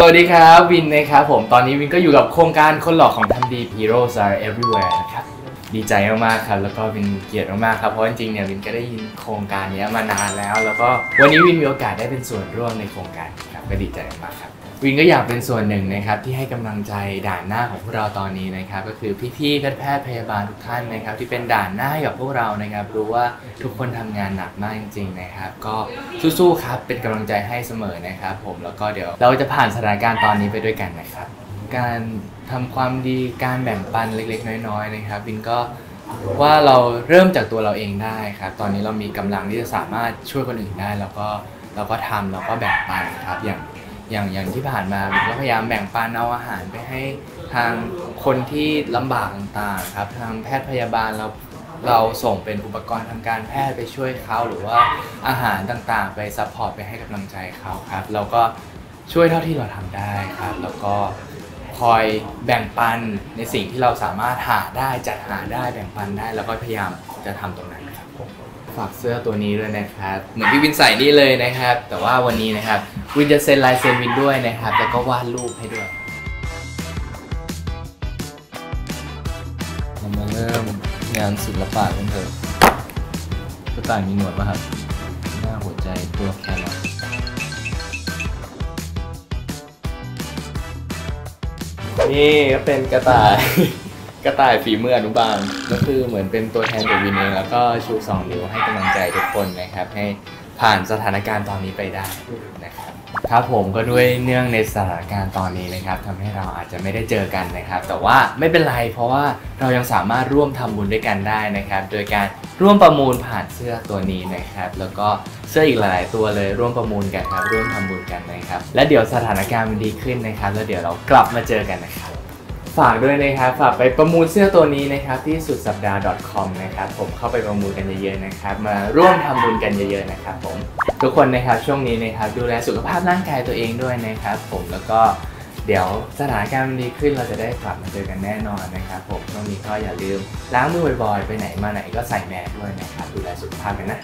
สวัสดีครับวินนะครับผมตอนนี้วินก็อยู่กับโครงการคนหล่อของทำดี Heroes are everywhere นะครับ ดีใจมากๆครับแล้วก็วินเกียรติมากๆครับเพราะจริงๆเนี่ยวินก็ได้ยินโครงการนี้มานานแล้ว แล้วก็วันนี้วินมีโอกาสได้เป็นส่วนร่วมในโครงการครับก็ดีใจมากครับวินก็อยากเป็นส่วนหนึ่งนะครับที่ให้กำลังใจด่านหน้าของพวกเราตอนนี้นะครับก็คือพี่ๆแพทย์พยาบาลทุกท่านนะครับที่เป็นด่านหน้าให้กับพวกเรานะครับรู้ว่าทุกคนทำงานหนักมากจริง ๆนะครับ ก็สู้ๆครับเป็นกำลังใจให้เสมอนะครับ ผมแล้วก็เดี๋ยวเราจะผ่านสถานการณ์ตอนนี้ไปด้วยกันนะครับ การทำความดีการแบ่งปันเล็กๆ น้อยๆนะครับวินก็ว่าเราเริ่มจากตัวเราเองได้ครับตอนนี้เรามีกำลังที่จะสามารถช่วยคนอื่นได้แล้วก็เราก็ทำแล้วก็แบ่งปันครับอย่างอย่างอย่างที่ผ่านมาวินก็พยายามแบ่งปันเอาอาหารไปให้ทางคนที่ลำบากต่างๆครับทางแพทย์พยาบาลเราเราส่งเป็นอุปกรณ์ทางการแพทย์ไปช่วยเขาหรือว่าอาหารต่างๆ ไป support ไปให้กำลังใจเขาครับเราก็ช่วยเท่าที่เราทำได้ครับ แล้วก็ คอยแบ่งปันในสิ่งที่เราสามารถหาได้จัดหาได้แบ่งปันได้ แล้วก็พยายามจะทำตรงนั้นครับผมฝากเสื้อตัวนี้ด้วยนะครับ เหมือนที่วินใส่นี่เลยนะครับ แต่ว่าวันนี้นะครับวินจะเซ็นลายเซ็นวินด้วยนะครับ แล้วก็วาดรูปให้ด้วยเรามาเริ่มงานศิลปะกันเถอะกระต่ายมีหนวดป่ะครับ หน้าหัวใจตัวแครอท นี่ก็เป็นกระต่าย กระต่ายฝีมืออนุบาลก็คือเหมือนเป็นตัวแทนตัววินเองแล้วก็ชูสองนิ้วให้กำลังใจทุกคนนะครับให้ ผ่านสถานการณ์ตอนนี้ไปได้นะครับครับผมก็ด้วยเนื่องในสถานการณ์ตอนนี้นะครับทำให้เราอาจจะไม่ได้เจอกันนะครับ แต่ว่าไม่เป็นไรเพราะว่าเรายังสามารถร่วมทำบุญด้วยกันได้นะครับ โดยการร่วมประมูลผ่านเสื้อตัวนี้นะครับ แล้วก็เสื้ออีกหลาย ๆ ตัวเลยร่วมประมูลกันครับร่วมทำบุญกันนะครับ และเดี๋ยวสถานการณ์มันดีขึ้นนะครับ แล้วเดี๋ยวเรากลับมาเจอกันนะครับ ฝากด้วยนะครับฝากไปประมูลเสื้อตัวนี้นะครับที่สุดสัปดาห์ .com นะครับผมเข้าไปประมูลกันเยอะๆนะครับมาร่วมทำบุญกันเยอะๆนะครับผมทุกคนนะครับช่วงนี้นะครับดูแลสุขภาพร่างกายตัวเองด้วยนะครับผมแล้วก็เดี๋ยวสถานการณ์มันดีขึ้นเราจะได้กลับมาเจอกันแน่นอนนะครับผมช่วงนี้ก็อย่าลืมล้างมือบ่อยๆ ไปไหนมาไหนก็ใส่แมสด้วยนะครับดูแลสุขภาพกันนะ